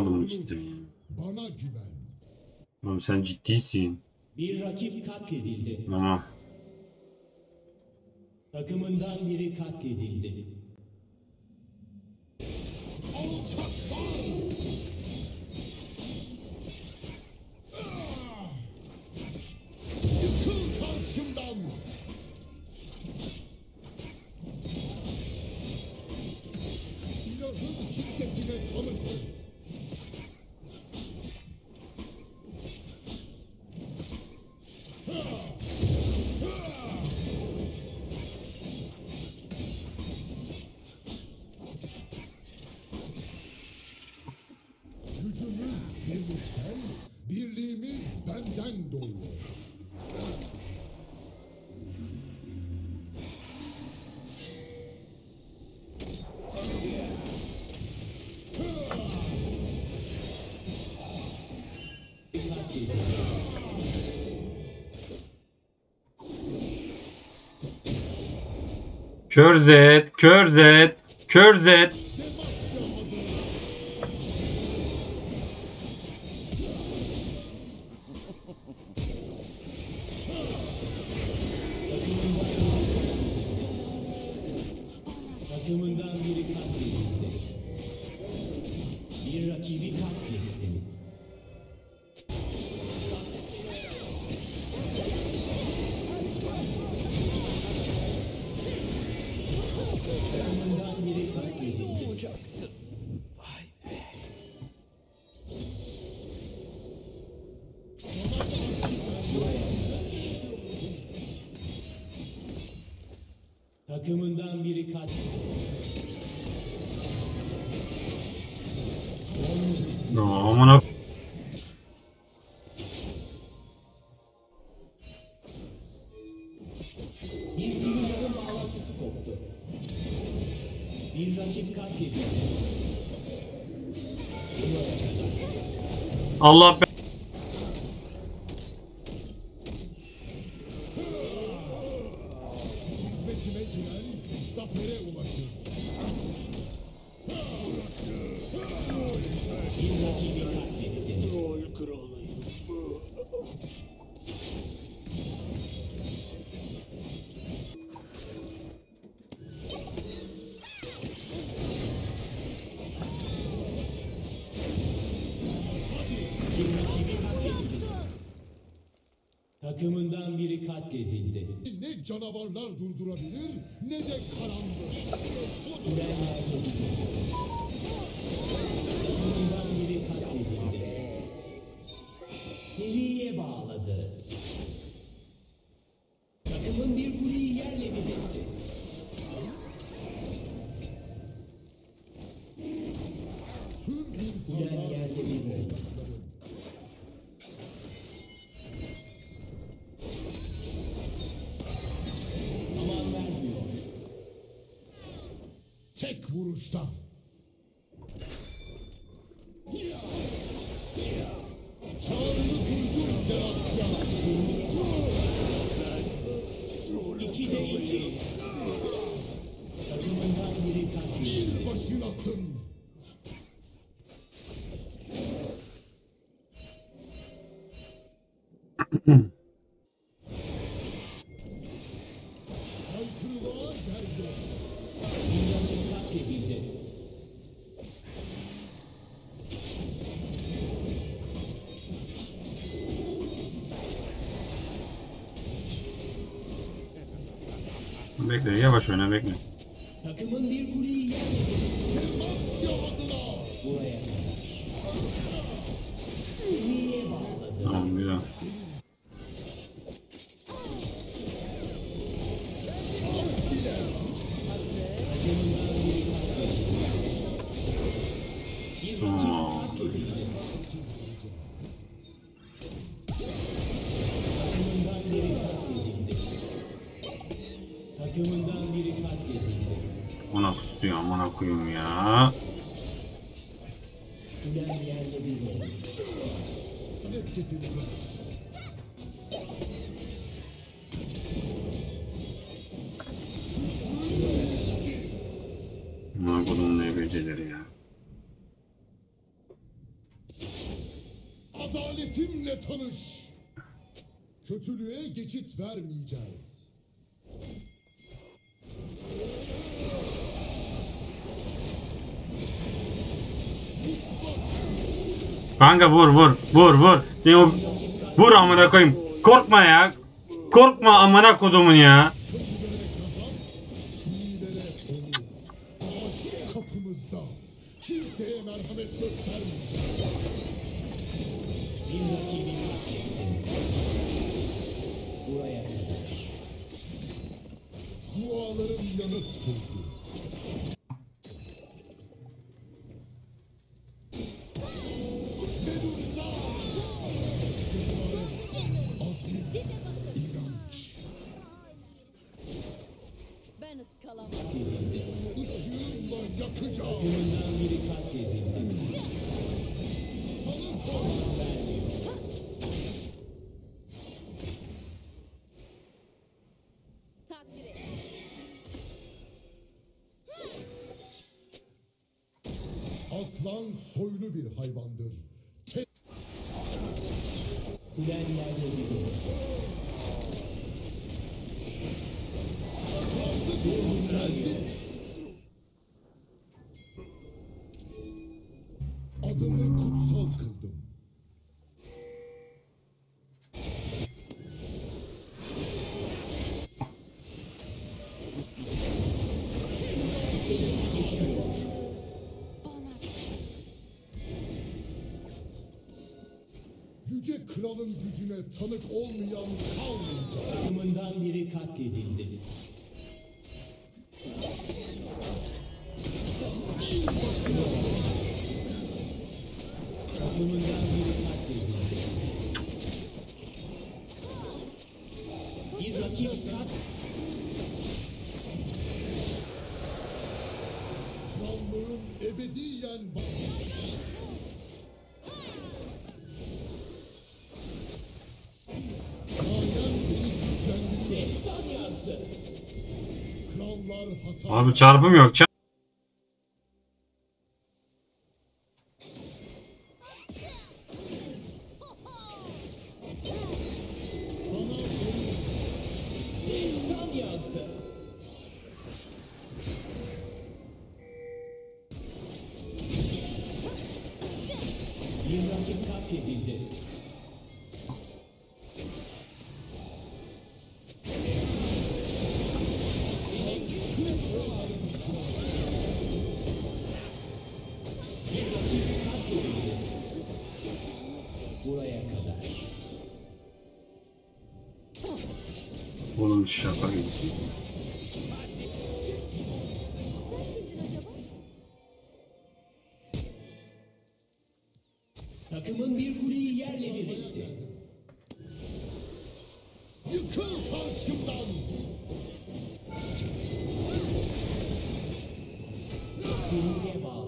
Alamadım cidden. Bana güven. Oğlum sen ciddisin. Bir rakip katledildi. Tamam. Takımından biri katledildi. Hiddetine tanık ol. Birlikten, birliğimiz benden doğuyor. Kör Z, kör rakibi katledildi. Takımından biri katledildi. Takımından biri katledildi. Koptu. Bir rakip katledildi. Allah be. Takımından biri katledildi. Ne canavarlar durdurabilir ne de karanlık. Ben ayrıldım. Takımından biri katledildi. Seriye bağladı. Takımın bir kuleyi yerle bir etti. Tüm Kulen insanlar yerle bir oldu. Tek vuruşta. Çağrını duydum Derasya. İki de iki. Bir başınasın. Aykırılığa Bekle yavaş oyna bekle. Takımın Tutuyor amına koyayım ya. Amına koyduğum ne becerileri ya. Adaletimle tanış. Kötülüğe geçit vermeyeceğiz. Kanka vur vur vur vur. Seni o... Vur amına koyayım. Korkma ya. Korkma amına kodumun ya. Kötülere kazan, iyilere Aslan soylu bir hayvandır. Te Kulen kralın gücüne tanık olmayan kalmayacak. Takımından biri katledildi. Takımından Abi çarpım yok. Çarp. Bir rakip katledildi. Oğlum şaka gibi. Takımın bir kuleyi yerle bir etti. Yıkıl karşımdan. Sinire bağlı.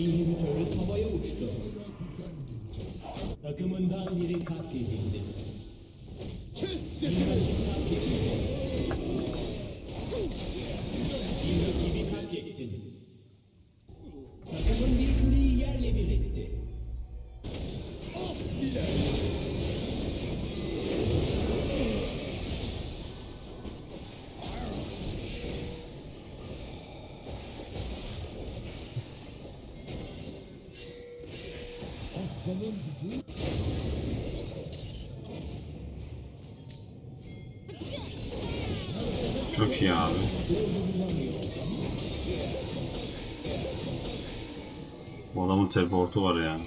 İnhibitörü havaya uçtu. Takımından biri katledildi. Çok iyi abi. Bu adamın teleportu var ya.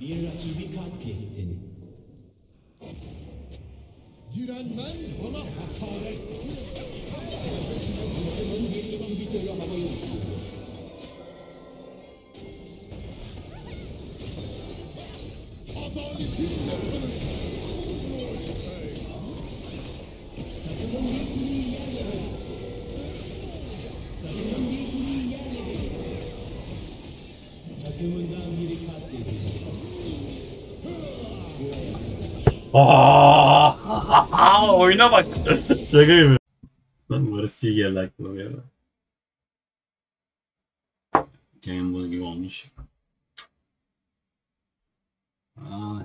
Bir rakibi katlettin. direnmen bana hakaret. Bir havaya uçurdu. Adaletimle tanış. Takımın bir kuleyi yerle bir Aa, oyuna bak. Şaka gibi. Lan Barışçı geldi aklıma bir ara. Hikayem buz gibi olmuş. Aa,